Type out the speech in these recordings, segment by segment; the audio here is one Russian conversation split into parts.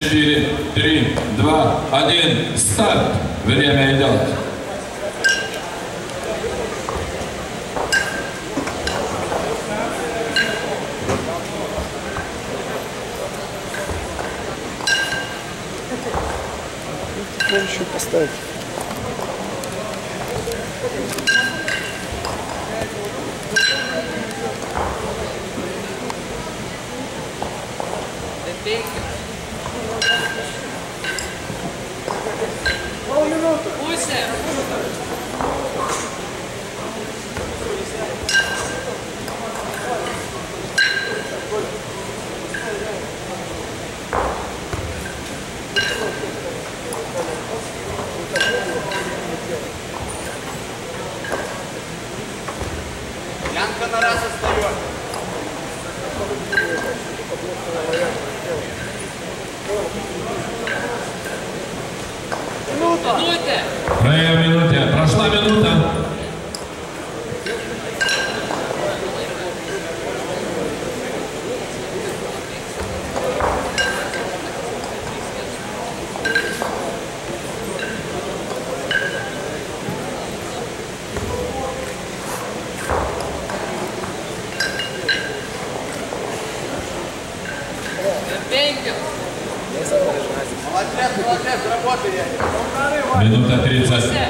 Четыре, три, два, один, старт! Время идет. Еще поставить. Янка こういうノー。Минута 30.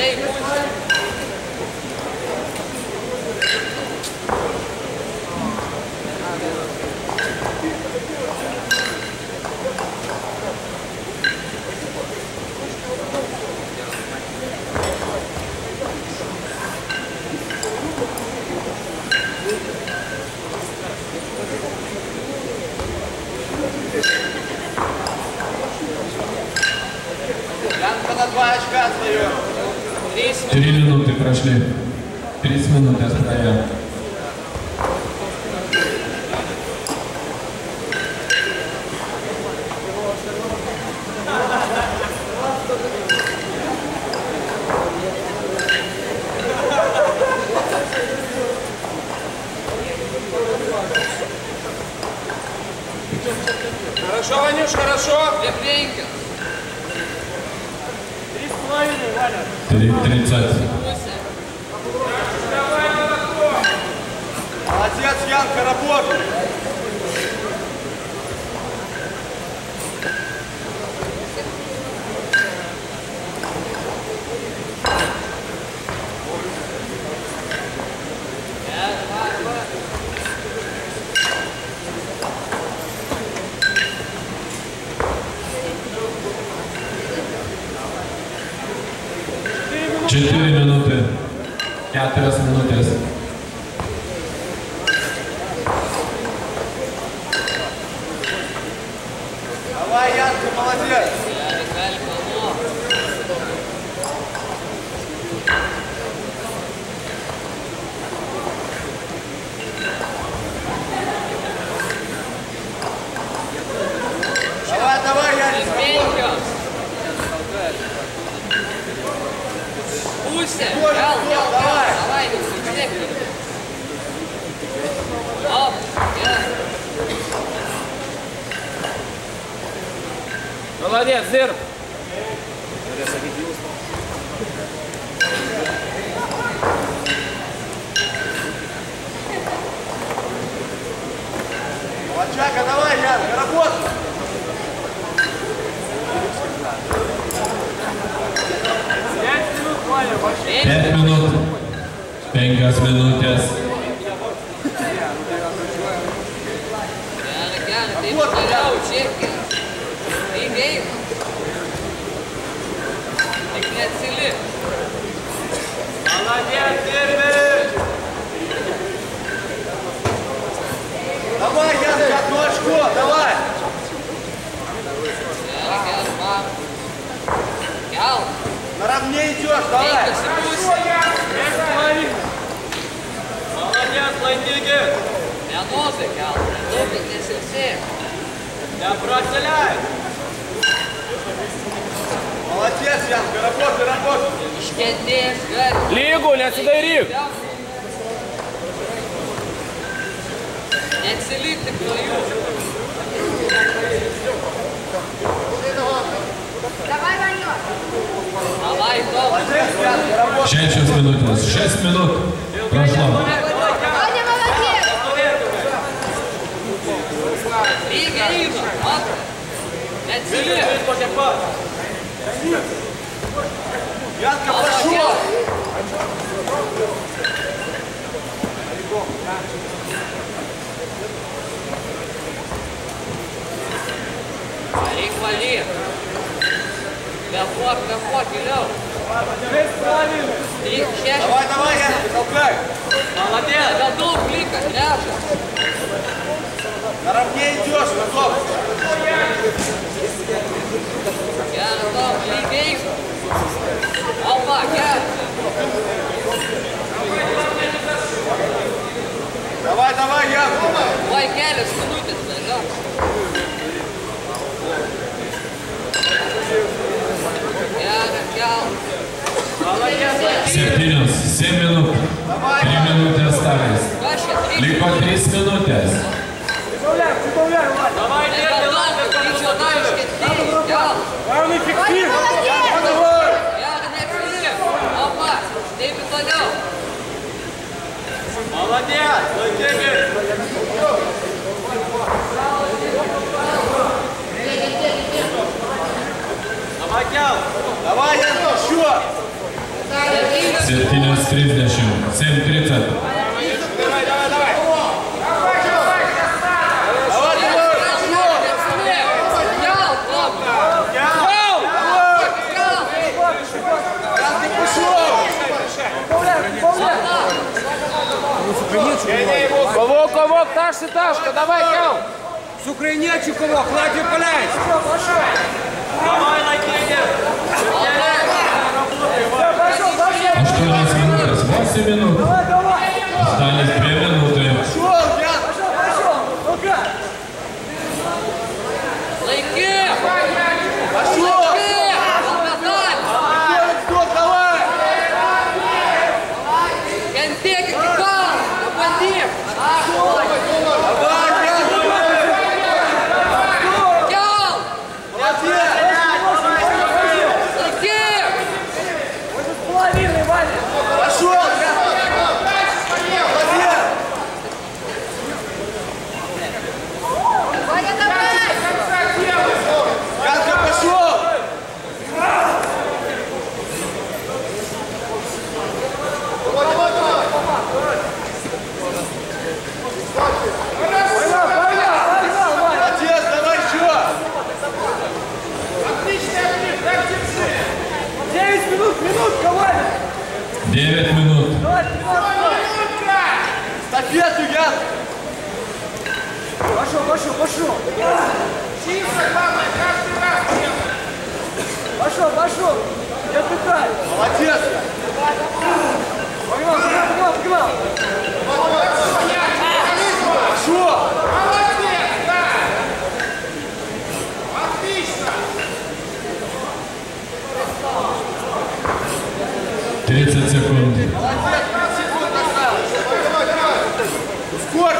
Янка 30 минут справим. Хорошо, Ванюш, хорошо. Три- 30. Молодец, Янка, работай. Четыре минуты. Keturios minutės. Давай, Молодец. Давай, давай, Яник, работай. Olaria zero. Чака, давай, Ян, работай! Пять минут. Pencas minutas. Cara, cara, tem que olhar o cheque. Neatsilik. Молодец, Дерби! Давай, Янка, одно очко, давай! Kel. Наравне идешь, давай! Молодец. Daug nesilsėk. Не бросай! Молодец, Янка, работай, работай! Iškentės, gerai. Лигу, tik nuo jų. Давай. Молодец, Янка, работай! 6 minutės. 6 minut. Прошло. Ваня молодец! Янка, пошел! Reik valyt. Kvėpuok, kvėpuok giliau. Tryk šešias. Давай, давай, Янка, толкай! Молодец! Tada 7. 7 minut. 3 minutės stalės. Kas čia trys? Liko 3 minutės. Nebedaug, greičiau dar iškentėjai. Kel. Ваня молодец! Ландиги! Давай, Ян! Давай, еще! 7.30, 7.30. Кого, кого, Ташка, Ташка, давай, Кал! С украинечу кого, хлади паляй! Давай, Лакиня! 14 минут, 8 минут. Молодец! Погнал, погнал, погнал, погнал. Пошел! Тридцать секунд. Ускорься! Пятнадцать.